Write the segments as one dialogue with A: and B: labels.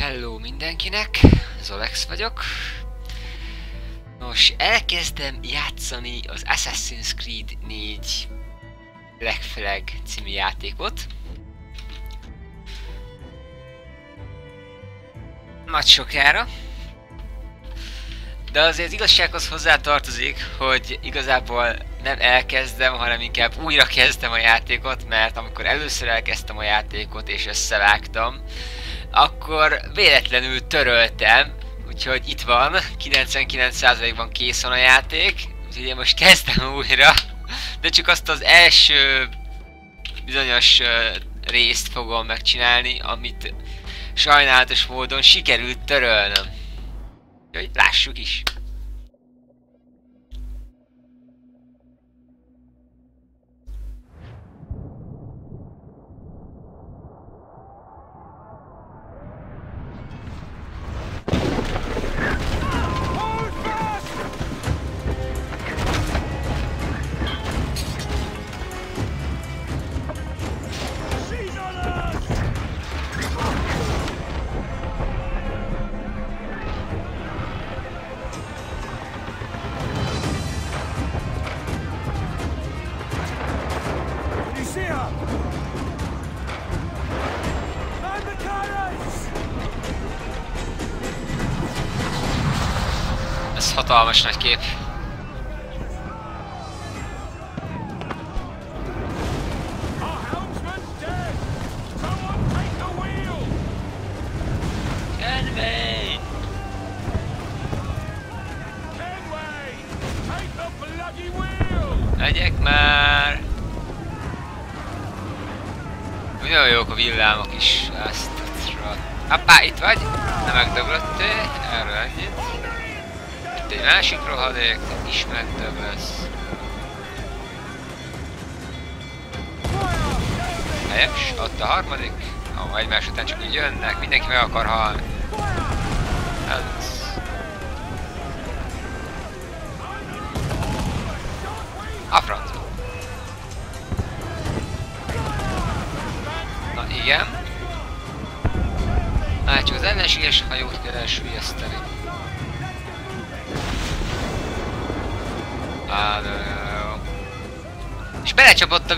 A: Hello mindenkinek, Zolex vagyok. Nos, elkezdem játszani az Assassin's Creed 4 Black Flag című játékot. Nagy sokára. De azért igazsághoz hozzátartozik, hogy igazából nem elkezdem, hanem inkább újra kezdem a játékot, mert amikor először elkezdtem a játékot és összevágtam, akkor véletlenül töröltem, úgyhogy itt van, 99%-ban kész van a játék, úgyhogy én most kezdem újra, de csak azt az első bizonyos részt fogom megcsinálni, amit sajnálatos módon sikerült törölnöm. Úgyhogy lássuk is. Hatalmas nagy kép. Legyek már! Nagyon jók a villámok is. Ezt Hoppá, itt vagy? Másik rohadék, ismertebb lesz. Helyes, ott a harmadik. Ha egymás után csak úgy jönnek, mindenki meg akar halni.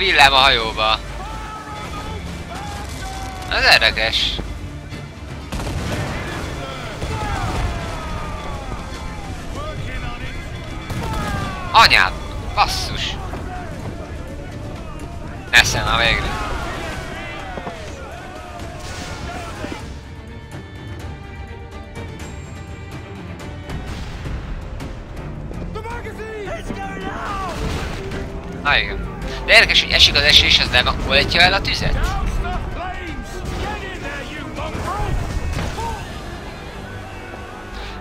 A: Villám a hajóba. Ez érdekes. Anyád! Basszus! Eszem a végre. De érdekes, hogy esik az eső és az nem oltja el a tüzet?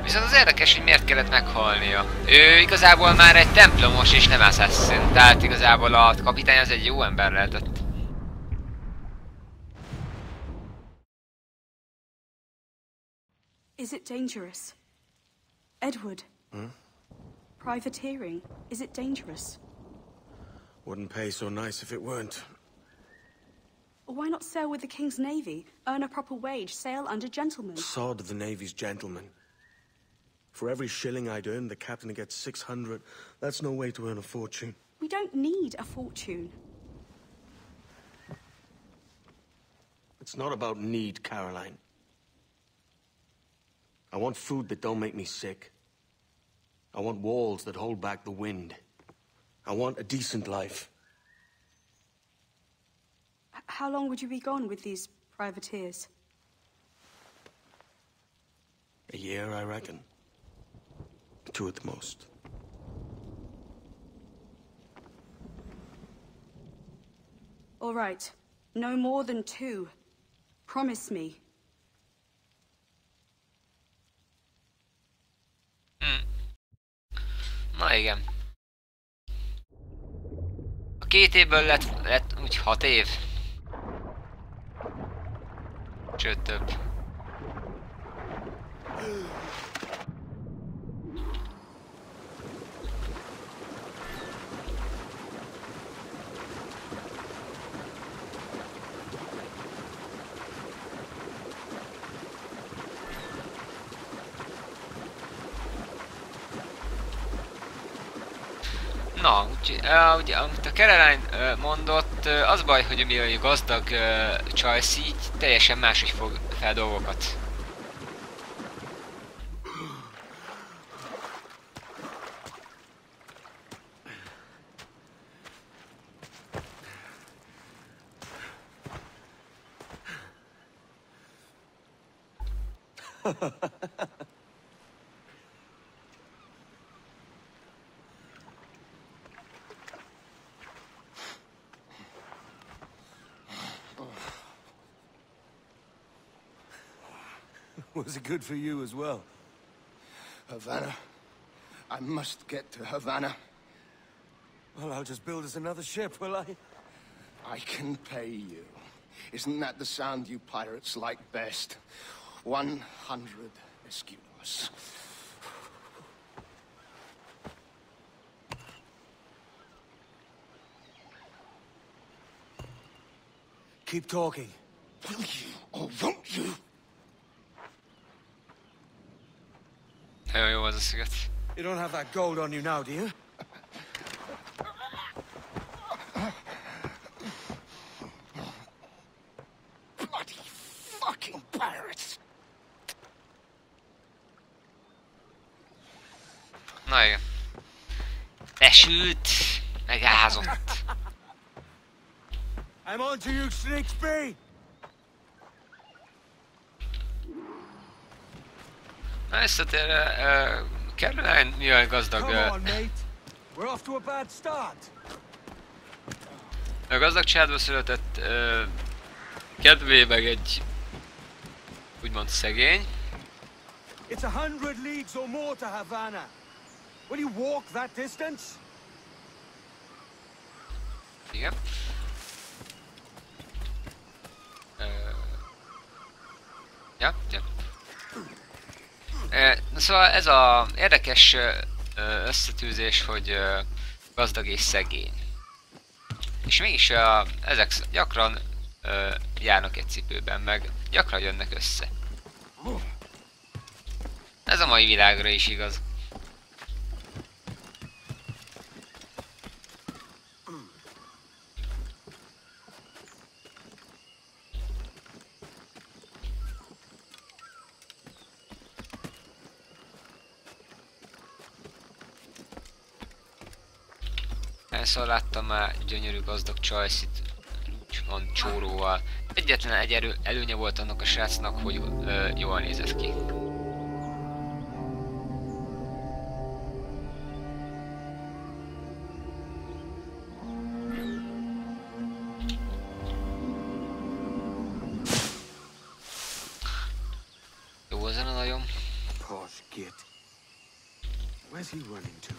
A: Viszont az érdekes, hogy miért kellett meghalnia. Ő igazából már egy templomos és nem assassin, tehát igazából a kapitány az egy jó ember lehetett.
B: Is it dangerous? Edward? Hmm? Privateering, is it dangerous?
C: Wouldn't pay so nice if it weren't.
B: Why not sail with the King's Navy? Earn a proper wage, sail under gentlemen.
C: Sod the Navy's gentlemen. For every shilling I'd earn, the captain gets 600. That's no way to earn a fortune.
B: We don't need a fortune.
C: It's not about need, Caroline. I want food that don't make me sick. I want walls that hold back the wind. I want a decent life.
B: H how long would you be gone with these privateers?
C: A year, I reckon. Two at the most.
B: All right. No more than two. Promise me.
A: Hmm. Na igen. Két évből lett, lett úgy hat év. Sőt több. Na, úgyhogy, uh, ugye, amit a Caroline mondott, az baj, hogy mi a gazdag uh, csajsz így teljesen máshogy fog fel dolgokat.
C: Was it good for you as well?
D: Havana. I must get to Havana.
C: Well, I'll just build us another ship, will I?
D: I can pay you. Isn't that the sound you pirates like best? One hundred escudos.
C: Keep talking.
D: Will you or won't you?
A: Nagyon jó az a sziget.
C: You don't have that gold on you now, do you?
D: Bloody fucking pirates!
A: Na igen. Besült, megázott.
C: I'm on to you, Snakesby!
A: Visszatérve, uh, Caroline milyen gazdag, uh,
C: a
A: gazdag családba született, uh, kedvé meg egy úgymond szegény.
C: It's a hundred leagues or more to Havana. Will you walk that distance?
A: Igen. Ja, ja. Na szóval ez a érdekes összetűzés, hogy gazdag és szegény. És mégis ezek gyakran járnak egy cipőben, meg gyakran jönnek össze. Ez a mai világra is igaz. Elszor láttam már gyönyörű gazdag csajszit, úgymond csóróval. Egyetlen egy erő, előnye volt annak a srácnak, hogy ö, jól nézett ki. Jó ezen a nagyon.
C: Where's he running to?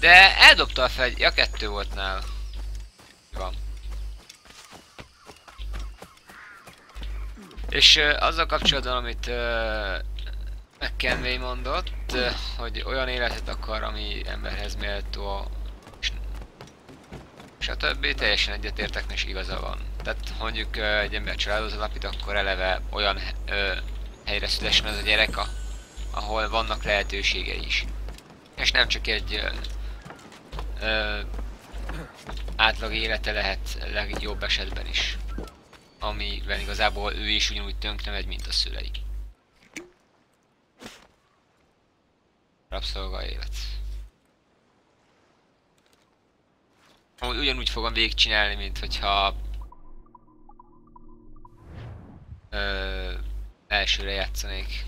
A: De eldobta a fegy... Ja, kettő volt nála. Van. És ö, azzal kapcsolatban, amit uh, McKenway mondott, ö, hogy olyan életet akar, ami emberhez méltó, és stb. Teljesen egyetértek, és igaza van. Tehát mondjuk ö, egy ember családot alapít, akkor eleve olyan ö, helyre szülessen az a gyerek, a, ahol vannak lehetőségei is. És nem csak egy ö, ö, átlag élete lehet legjobb esetben is. Amiben igazából ő is ugyanúgy tönkre megy, mint a szülei. Rabszolga élet. Amúgy ugyanúgy fogom végigcsinálni, mint hogyha ö, elsőre játszanék.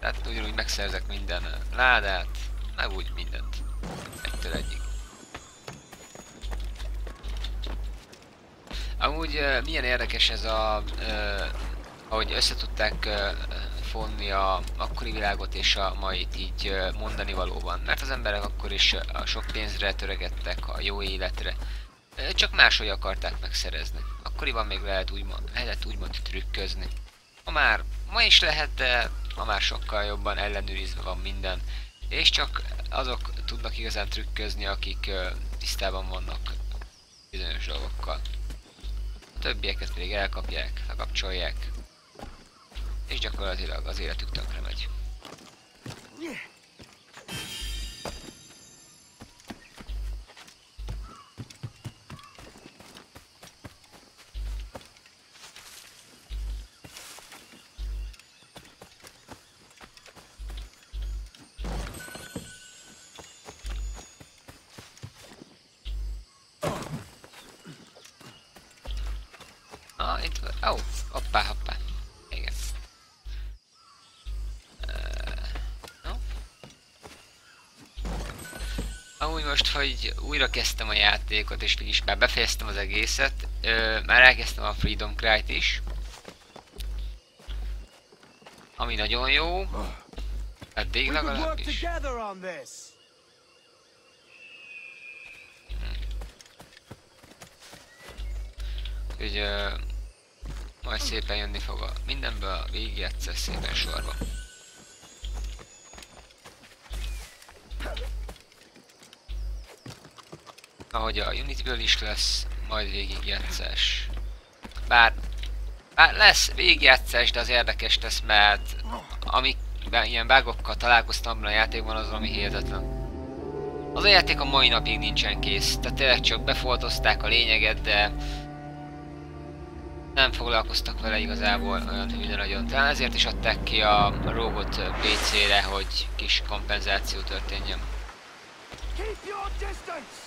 A: Tehát ugyanúgy megszerzek minden ládát, meg úgy mindent. Egytől egyig. Amúgy milyen érdekes ez a... Ö, ahogy összetudták ö, fonni a akkori világot és a mait így ö, mondani valóban. Mert az emberek akkor is a sok pénzre töregettek, a jó életre. Csak máshogy akarták megszerezni. Akkoriban még lehet úgymond, lehetett úgymond trükközni. Ma már, ma is lehet, de ma már sokkal jobban ellenőrizve van minden. És csak azok tudnak igazán trükközni, akik ö, tisztában vannak bizonyos dolgokkal. A többieket pedig elkapják, lekapcsolják. És gyakorlatilag az életük tönkre megy. Ó, oh, hoppá, hoppá. Igen. Uh, no. Amúgy most, hogy újra kezdtem a játékot, és mégis már befejeztem az egészet, uh, már elkezdtem a Freedom Cry-t is. Ami nagyon jó. Eddig legalábbis.
E: this.
A: Úgyhogy uh, majd szépen jönni fog a mindenből, a végig egyszer szépen sorba. Ahogy a Unity-ből is lesz, majd végigjátszás. Bár, bár lesz végigjátszás, de az érdekes lesz, mert amikben ilyen bágokkal találkoztam abban a játékban, az ami hihetetlen. Az a játék a mai napig nincsen kész, tehát tényleg csak befoltozták a lényeget, de nem foglalkoztak vele igazából olyan hűnő nagyon. Talán ezért is adták ki a Rogot PC-re, hogy kis kompenzáció történjen.
E: Keep your distance.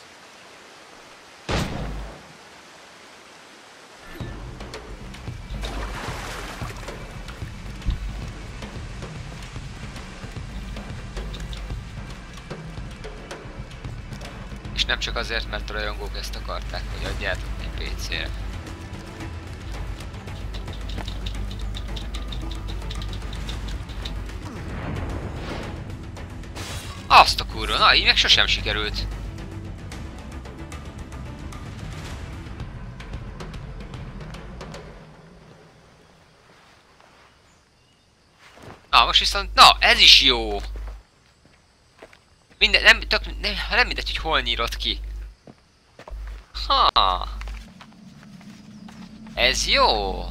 A: És nem csak azért, mert a rajongók ezt akarták, hogy adjátok ki PC-re. Azt a kurva, na így meg sosem sikerült. Na, most viszont, na, ez is jó! Minden, nem, tök, nem, nem mindegy, hogy hol nyírod ki. Ha. Ez jó.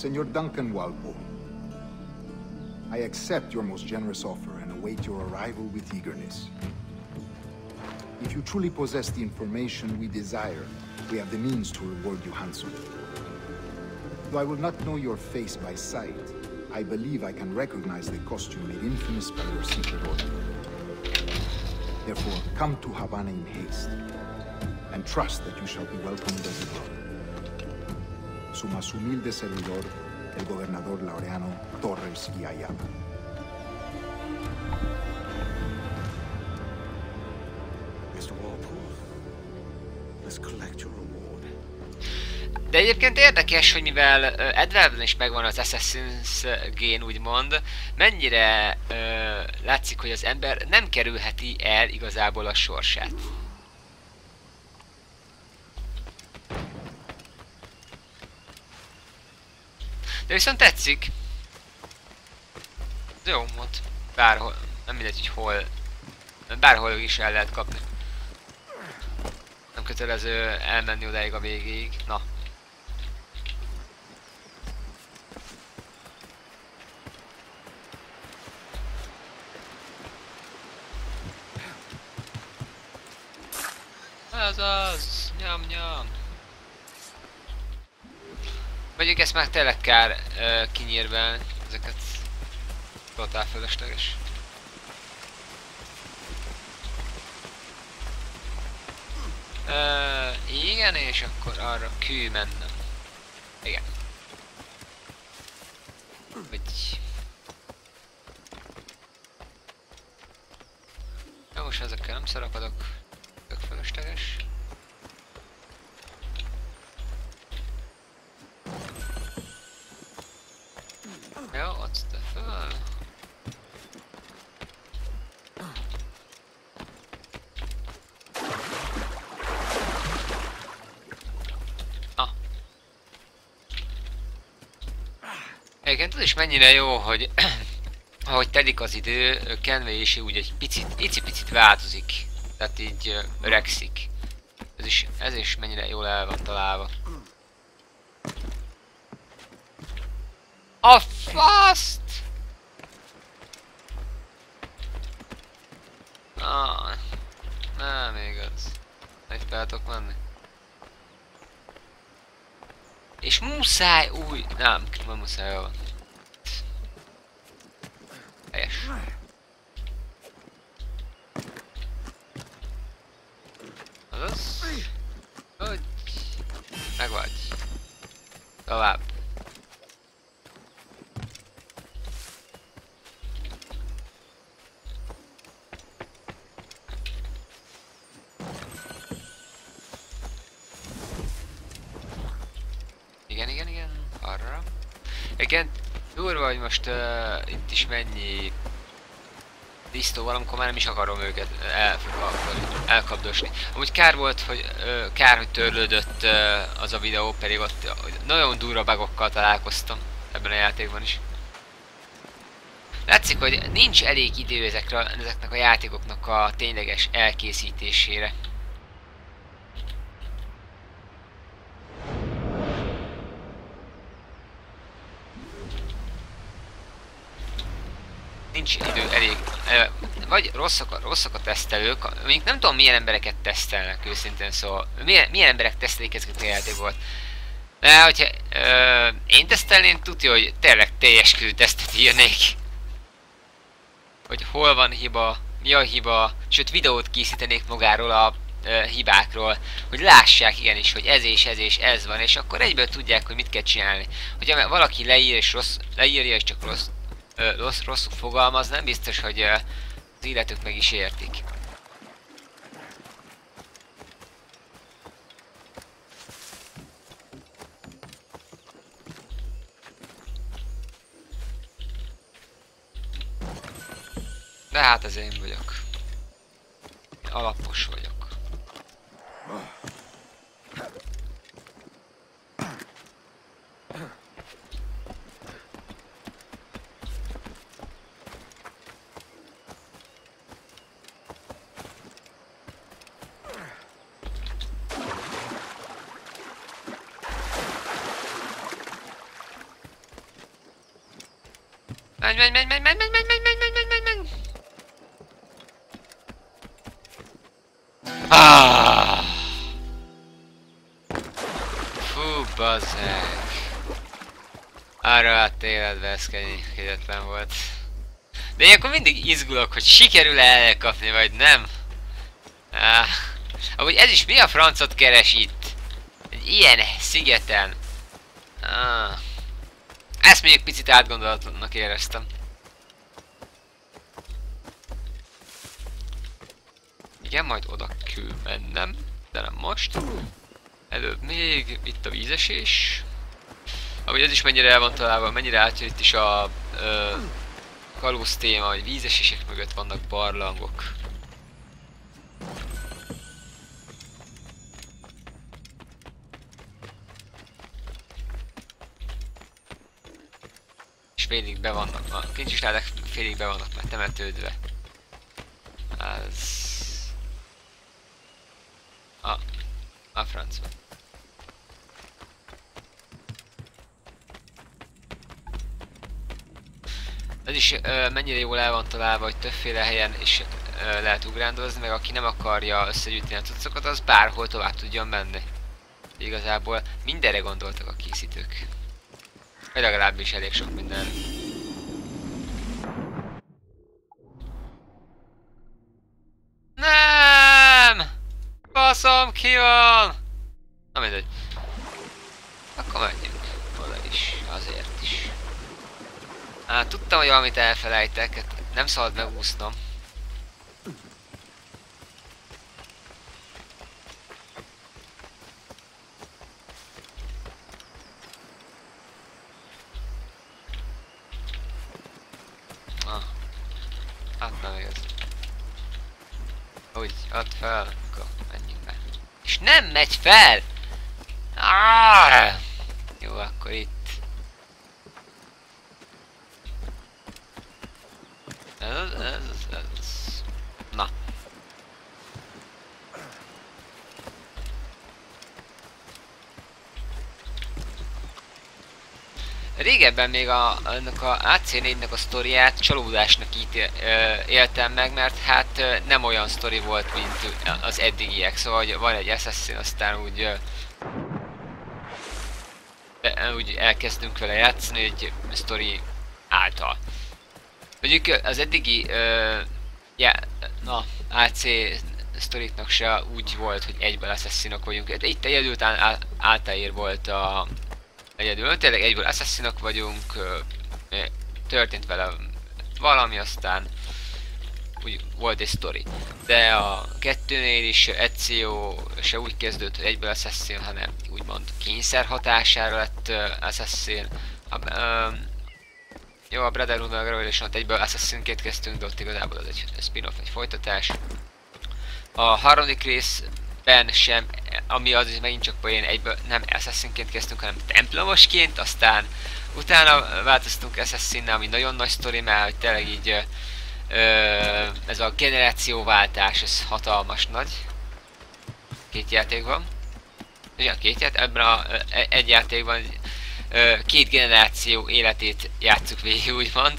F: Senor Duncan Walpole, I accept your most generous offer await your arrival with eagerness. If you truly possess the information we desire, we have the means to reward you handsomely. Though I will not know your face by sight, I believe I can recognize the costume made infamous by your secret order. Therefore, come to Havana in haste, and trust that you shall be welcomed as a brother. Su más humilde servidor, el gobernador Laureano Torres y Ayala.
A: De egyébként érdekes, hogy mivel Edwardben is megvan az Assassin's gén úgymond, mennyire uh, látszik, hogy az ember nem kerülheti el igazából a sorsát. De viszont tetszik. Jó mod. Bárhol. Nem mindegy, hogy hol. Bárhol is el lehet kapni. Nem kötelező elmenni odáig a végéig. Na. Ez az! Nyam, nyam! Mondjuk ezt már tényleg kár uh, ezeket totál fölösleges. Uh, igen, és akkor arra kő mennem. Igen. Vagy... Jó, most ezekkel nem szarakodok. Egyébként az is mennyire jó, hogy ahogy telik az idő, is úgy egy picit, icipicit változik. Tehát így öregszik. Ez is, ez is mennyire jól el van találva. A faszt! Ah, nem igaz. Egy tudok menni. Ich muss sein. Ui, não, man muss ja. Esch. Los. Gut. Na gut. So ab. Durva, hogy most uh, itt is mennyi tisztó van, amikor már nem is akarom őket elfoglalkozni, elkapdosni. Amúgy kár volt, hogy uh, kár, hogy törlődött uh, az a videó, pedig ott nagyon durva bugokkal találkoztam ebben a játékban is. Látszik, hogy nincs elég idő ezekre, ezeknek a játékoknak a tényleges elkészítésére. Nincs idő elég, vagy rosszak a, rosszak a tesztelők, még nem tudom milyen embereket tesztelnek őszintén szóval, milyen, milyen emberek tesztelik ezeket a játékokat. De hogyha ö, én tesztelném, tudja, hogy tényleg teljes körű tesztet írnék. Hogy hol van hiba, mi a hiba, sőt videót készítenék magáról a ö, hibákról, hogy lássák igenis, hogy ez és ez és ez van, és akkor egyből tudják, hogy mit kell csinálni. Hogyha valaki leír és rossz, leírja és csak rossz ö, rossz, rosszul fogalmaz, nem biztos, hogy ö, az illetők meg is értik. De hát ez én vagyok. Alapos vagyok. Menj, menj, menj, menj, menj, menj, menj, menj, menj, menj, menj, menj, menj. Ah. Fú, bazzeg. Arra hát életbe ez kegyetlen volt. De ilyenkor mindig izgulok, hogy sikerül-e elkapni, vagy nem. Ah. Ahogy ez is mi a francot keres itt? Egy ilyen szigeten. Ah. Ezt még picit átgondolatlannak éreztem. Igen, majd oda kell mennem, de nem most. Előbb még itt a vízesés. Ahogy ez is mennyire el van találva, mennyire átjön itt is a ö, kalóz téma, hogy vízesések mögött vannak barlangok. Félig be vannak, a kincsisládák félig be vannak már temetődve. Ez... A... A francba. Ez is ö, mennyire jól el van találva, hogy többféle helyen is ö, lehet ugrándozni, meg aki nem akarja összegyűjteni a cuccokat, az bárhol tovább tudjon menni. Igazából mindenre gondoltak a készítők. Legalábbis elég sok minden. Nem! Baszom ki van! Na mindegy. Akkor menjünk oda is, azért is. Hát tudtam, hogy valamit elfelejtek, hát nem szabad megúsznom. Hát nem igaz. Úgy, add fel, akkor menjünk be. És nem megy fel! Ah! Jó, akkor itt. Ez, ez. Régebben még a, annak a AC4-nek a sztoriát csalódásnak ítél, éltem meg, mert hát nem olyan sztori volt, mint az eddigiek. Szóval hogy van egy Assassin, aztán úgy, úgy elkezdünk vele játszani egy sztori által. Mondjuk az eddigi ö, ja, na, AC sztoriknak se úgy volt, hogy egyből assassinok vagyunk. Itt egyedül után Altair volt a egyedül. Tényleg egyből assassinok vagyunk, történt vele valami, aztán úgy volt egy sztori. De a kettőnél is Ezio se úgy kezdődött, hogy egyből assassin, hanem úgymond kényszer hatására lett uh, assassin. A, uh, jó, a Brotherhood meg Revelation egyből Assassinként kezdtünk, de ott igazából az egy spin-off, egy folytatás. A harmadik részben sem, ami az is megint csak poén, egyből nem Assassinként kezdtünk, hanem templomosként, aztán utána változtunk assassin ami nagyon nagy sztori, mert hogy tényleg így ö, ez a generációváltás, ez hatalmas nagy. Két játékban. Ja, két játék, ebben a, egy játékban két generáció életét játsszuk végig, úgymond.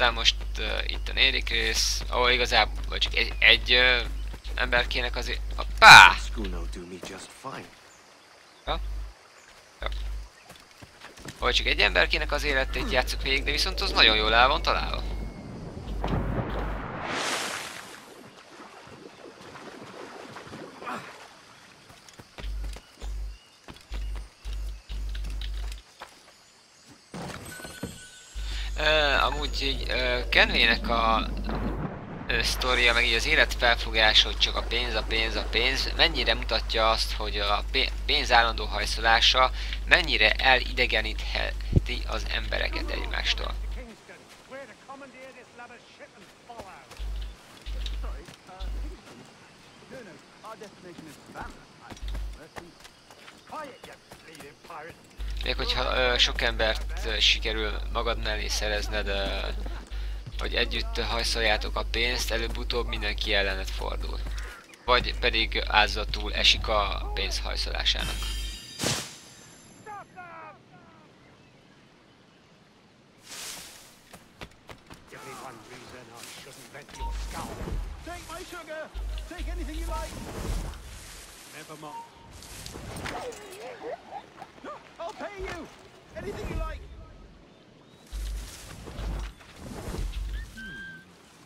A: Aztán most uh, itt a negyedik rész, ahol igazából vagy csak egy, egy uh, ember kének azért... Hoppá! Ja. Ja. Vagy csak egy emberkének az életét játszuk végig, de viszont az nagyon jól el van találva. Uh, amúgy így uh, Kenvének a uh, sztoria, meg így az élet felfogása, hogy csak a pénz, a pénz, a pénz, mennyire mutatja azt, hogy a pénz állandó hajszolása mennyire elidegenítheti az embereket egymástól. Még hogyha ö, sok embert sikerül magad mellé szerezned, ö, hogy együtt hajszoljátok a pénzt, előbb-utóbb mindenki ellenet fordul. Vagy pedig áldozatul esik a pénz hajszolásának. Never mind. I'll pay you! Anything you like!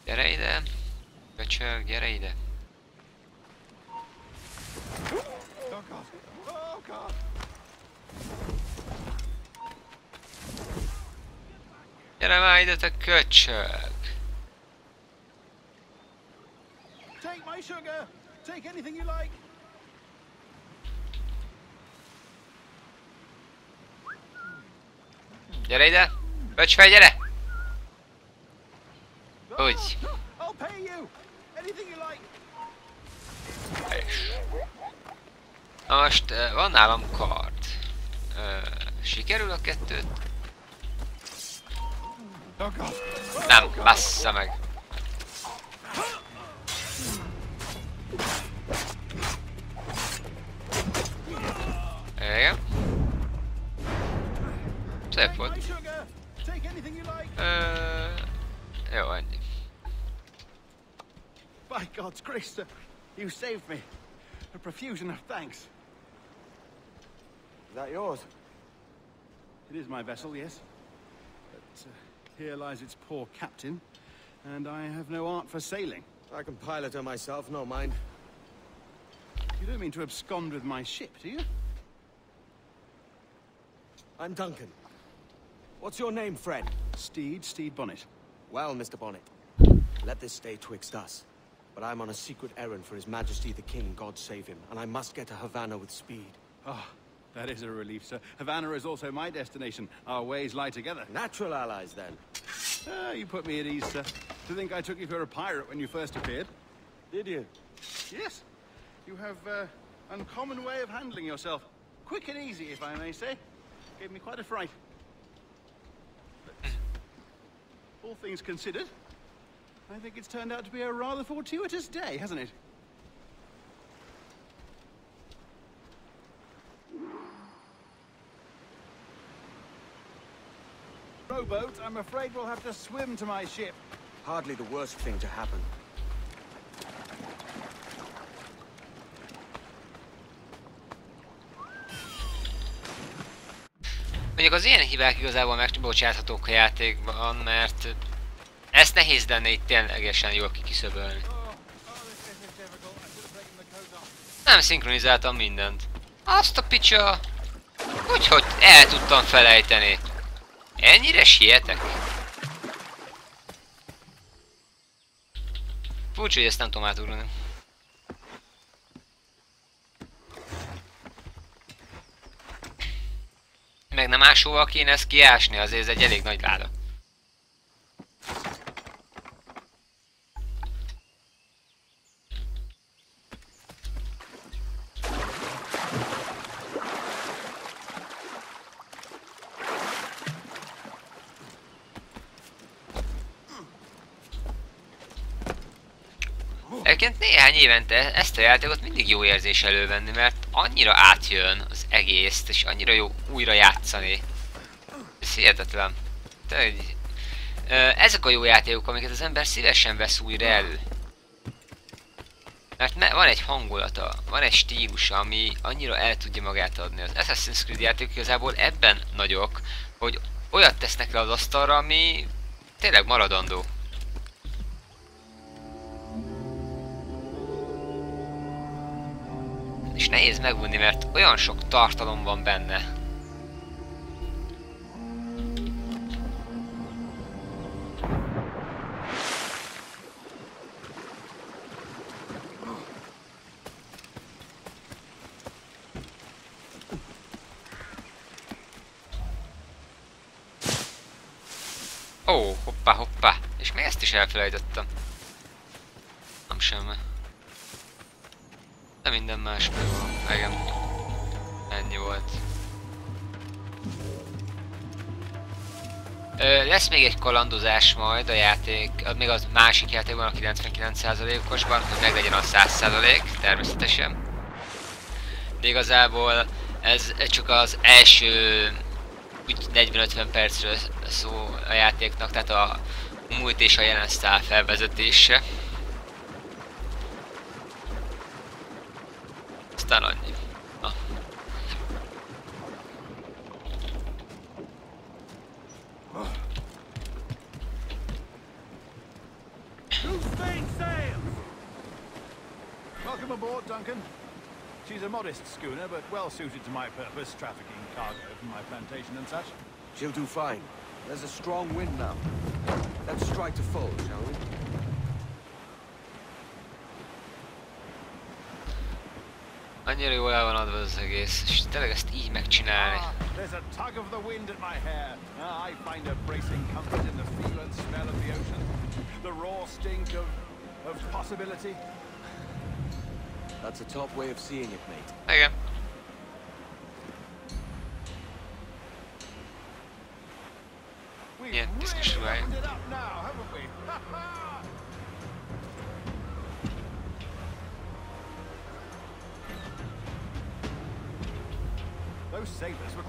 A: Gyere ide! Köcsög, gyere ide! Oh god! Oh god! Gyere már ide, te köcsög! Take my sugar! Take anything you like! Gyere ide! Böcs fel, gyere! Úgy. És. Na most uh, van nálam kard. Uh, sikerül a kettőt? Nem, bassza meg. Szép volt. Uh, jó, ennyi. By God's grace, sir, you saved me. A profusion of thanks. Is that yours? It is my vessel, yes. But uh, here lies its poor captain, and I have no art for sailing. I can pilot her myself, no mind. You don't mean to abscond with my ship, do you? I'm Duncan. What's your name, Fred? Steed, Steed Bonnet. Well, Mr. Bonnet, let this stay twixt us. But I'm on a secret errand for His Majesty the King, God save him, and I must get to Havana with speed. Ah, oh, that is a relief, sir. Havana is also my destination. Our ways lie together. Natural allies, then. Ah, you put me at ease, sir. To think I took you for a pirate when you first appeared. Did you? Yes. You have uh, uncommon way of handling yourself. Quick and easy, if I may say. Gave me quite a fright. All things considered, I think it's turned out to be a rather fortuitous day, hasn't it?
E: Rowboat, I'm afraid we'll have to swim to my ship.
C: Hardly the worst thing to happen.
A: Mondjuk az ilyen hibák igazából megbocsáthatók a játékban, mert ezt nehéz lenne itt ténylegesen jól kikiszöbölni. Nem szinkronizáltam mindent. Azt a picsa! Hogy, hogy el tudtam felejteni? Ennyire sietek? Furcsa, hogy ezt nem tudom átugrani. Meg nem máshova kéne ezt kiásni, azért ez egy elég nagy láda. Egyébként néhány évente ezt a játékot mindig jó érzés elővenni, mert annyira átjön az egész, és annyira jó újra játszani. Ez hihetetlen. Tényleg, ezek a jó játékok, amiket az ember szívesen vesz újra elő. Mert van egy hangulata, van egy stílusa, ami annyira el tudja magát adni. Az Assassin's Creed játék igazából ebben nagyok, hogy olyat tesznek le az asztalra, ami tényleg maradandó. És nehéz megvonni, mert olyan sok tartalom van benne. Ó, oh, hoppá, hoppá. És még ezt is elfelejtettem. Nem semmi. De minden más megvan. Igen. Ennyi volt. Ö, lesz még egy kalandozás majd a játék, még az másik játékban, a 99%-osban, hogy meglegyen a 100% természetesen. De igazából ez csak az első úgy 40-50 percről szó a játéknak, tehát a múlt és a jelen szál felvezetése. Aztán annyi. Na.
E: Welcome aboard, Duncan. She's a modest schooner, but well suited to my purpose, trafficking cargo from my plantation and such.
C: She'll do fine. There's a strong wind now. Let's strike to full, shall we?
A: Annyira jól el van adva az egész, és tényleg ezt így megcsinálni.
E: Ah,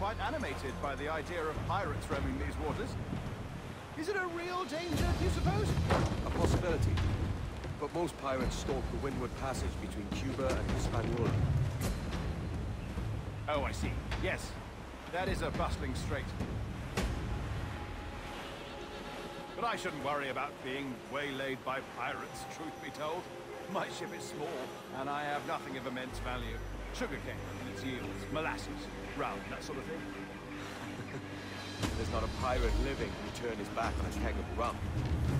E: quite animated by the idea of pirates roaming these waters. Is it a real danger, do you suppose?
C: A possibility. But most pirates stalk the windward passage between Cuba and Hispaniola.
E: Oh, I see. Yes, that is a bustling strait. But I shouldn't worry about being waylaid by pirates, truth be told. My ship is small, and I have nothing of immense value. Sugarcane and its yields, molasses, rum, that sort of thing.
C: There's not a pirate living who turned his back on a keg of rum.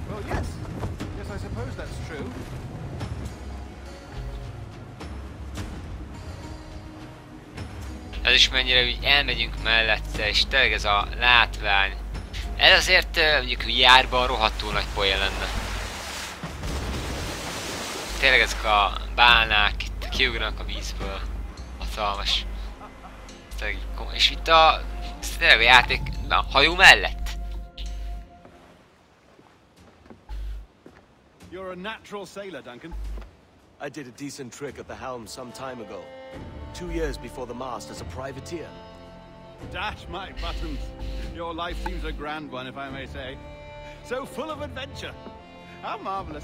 E: Well, yes. Yes, I suppose that's true.
A: Ez is mennyire úgy elmegyünk mellette, és tényleg ez a látvány. Ez azért mondjuk járban rohadtul nagy poén lenne. Tényleg ezek a bálnák itt kiugranak a vízből. Hatalmas. Tényleg komoly. És itt a... ez tényleg a játék a hajó mellett.
E: You're a natural sailor, Duncan.
C: I did a decent trick at the helm some time ago. Two years before the mast as a privateer.
E: Dash my buttons. Your life seems a grand one, if I may say. So full of adventure. How marvelous.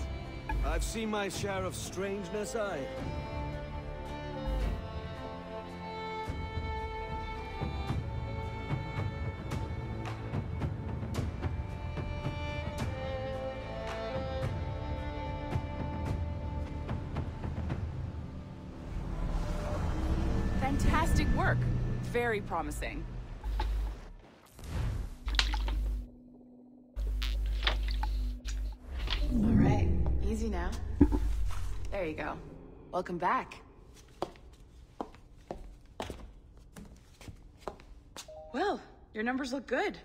C: I've seen my share of strangeness, I.
G: Very promising. All right, easy now. There you go. Welcome back. Well, your numbers look good.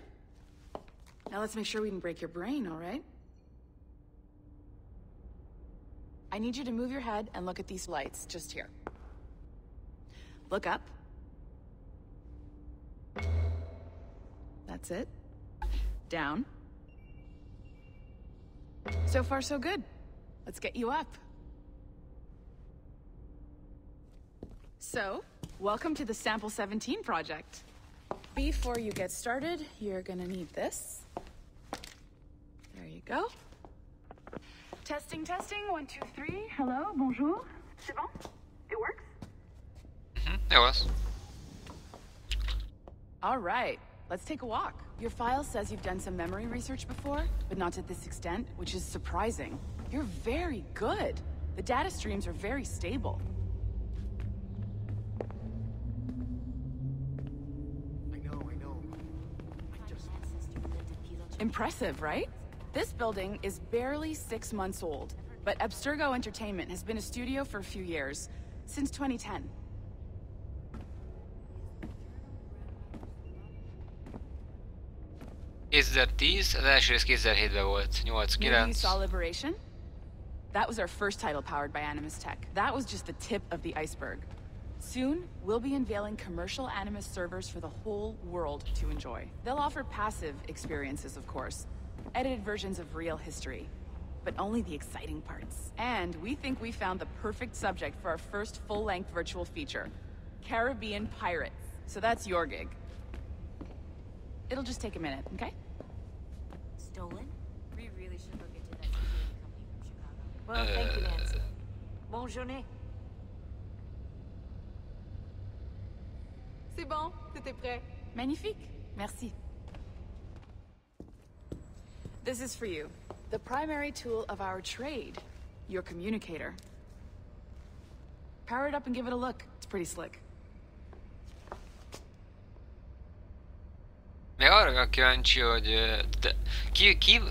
G: Now let's make sure we can break your brain, all right? I need you to move your head and look at these lights just here. Look up. That's it. Down. So far, so good. Let's get you up. So, welcome to the Sample 17 project. Before you get started, you're gonna need this. There you go. Testing, testing, one, two, three. Hello, bonjour. C'est bon? It works?
A: Mhm, Jó az.
G: All right, let's take a walk. Your file says you've done some memory research before, but not to this extent, which is surprising. You're very good. The data streams are very stable.
D: I know, I know. I just...
G: Impressive, right? This building is barely six months old, but Abstergo Entertainment has been a studio for a few years, since 2010.
A: ...2010, az első rész 2007-ben volt.
G: Maybe you
A: 8-9.
G: saw Liberation? That was our first title powered by Animus Tech. That was just the tip of the iceberg. Soon, we'll be unveiling commercial Animus servers for the whole world to enjoy. They'll offer passive experiences, of course, edited versions of real history, but only the exciting parts. And we think we found the perfect subject for our first full-length virtual feature, Caribbean Pirates. So that's your gig. It'll just take a minute, okay?
H: Stolen? We really should look into that security company from Chicago. Well, thank you, Nancy. Uh, Bonne journée.
G: C'est bon, tout est prêt. Magnifique. Merci. This is for you. The primary tool of our trade. Your communicator. Power it up and give it a look. It's pretty slick.
A: Még arra kíváncsi, hogy... De, ki, ki,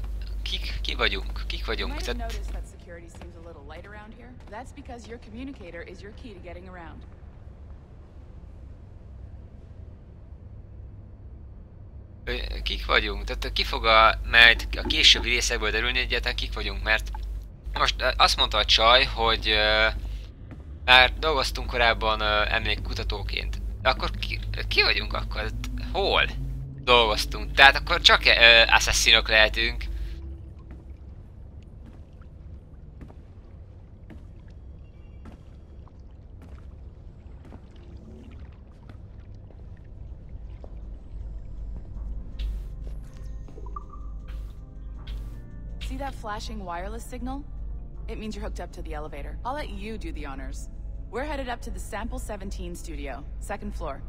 A: kik, ki vagyunk? Kik vagyunk? Tehát.
G: That's because your communicator is your key to getting around.
A: kik vagyunk? Tehát ki fog a, majd a későbbi részekből derülni egyáltalán kik vagyunk, mert most azt mondta a csaj, hogy ö, már dolgoztunk korábban ö, emlékkutatóként. De akkor ki, ki vagyunk akkor? Hát Hol dolgoztunk? Tehát akkor csak ö, lehetünk.
G: See that flashing wireless signal? It means you're hooked up to the elevator. I'll let you do the honors. We're headed up to the Sample 17 studio, second floor.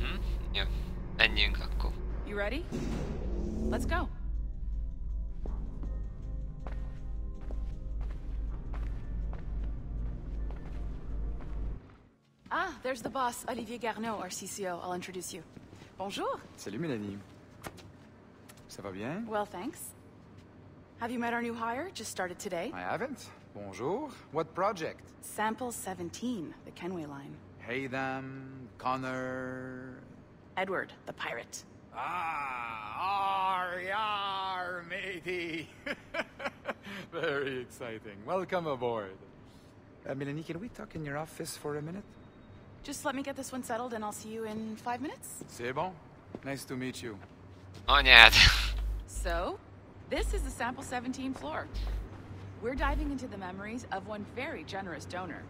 A: Hm? Jó, menjünk akkor.
G: You ready? Let's go. Ah, there's the boss, Olivier Garneau, our CCO. I'll introduce you. Bonjour.
I: Salut Mélanie. Ça va bien?
G: Well, thanks. Have you met our new hire? Just started today.
I: I haven't. Bonjour. What project?
G: Sample 17, the Kenway line.
I: Haydam, Connor...
G: Edward, the pirate.
I: Ah, ar, yar, matey. Very exciting. Welcome aboard. Uh, Mélanie, can we talk in your office for a minute?
G: Just let me get this one settled and I'll see you in five minutes.
I: C'est bon. Nice to meet you.
A: Anyád.
G: So, this is the Sample 17 floor. We're diving into the memories of one very generous donor,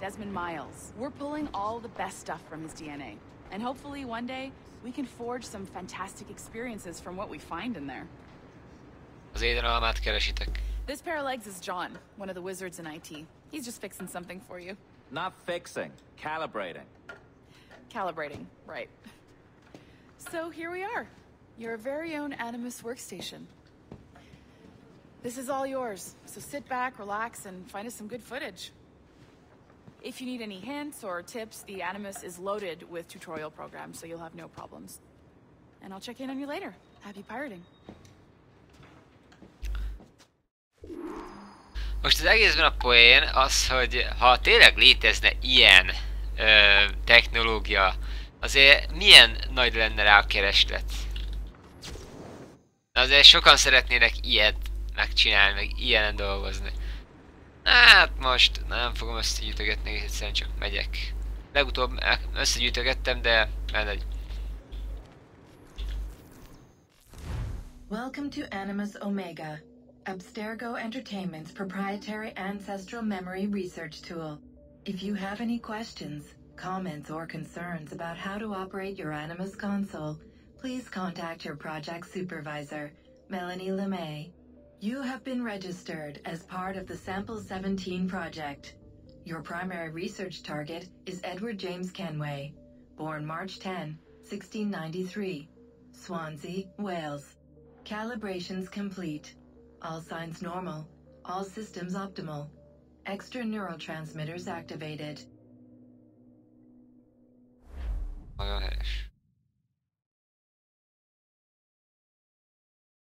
G: Desmond Miles. We're pulling all the best stuff from his DNA. And hopefully one day, we can forge some fantastic experiences from what we find in there.
A: Az édenalmát keresitek.
G: This pair of legs is John, one of the wizards in IT. He's just fixing something for you.
J: Not fixing, calibrating.
G: Calibrating, right. So here we are. Your very own Animus workstation. This is all yours, so sit back, relax, and find us some good footage. If you need any hints or tips, the Animus is loaded with tutorial programs, so you'll have no problems. And I'll check in on you later. Happy pirating.
A: Most az egészben a poén az, hogy ha tényleg létezne ilyen ö, technológia, azért milyen nagy lenne rá a kereslet? Azért sokan szeretnének ilyet megcsinálni, meg ilyenen dolgozni. Hát most nem fogom összegyűjtögetni, egyszerűen csak megyek. Legutóbb összegyűjtögettem, de mindegy.
K: Welcome to Animus Omega, Abstergo Entertainment's proprietary ancestral memory research tool. If you have any questions, comments, or concerns about how to operate your Animus console, please contact your project supervisor, Melanie LeMay. You have been registered as part of the Sample 17 project. Your primary research target is Edward James Kenway, born March 10, 1693, Swansea, Wales. Calibrations complete. All signs normal. All systems optimal. Extra neurotransmitters activated. Oh my gosh.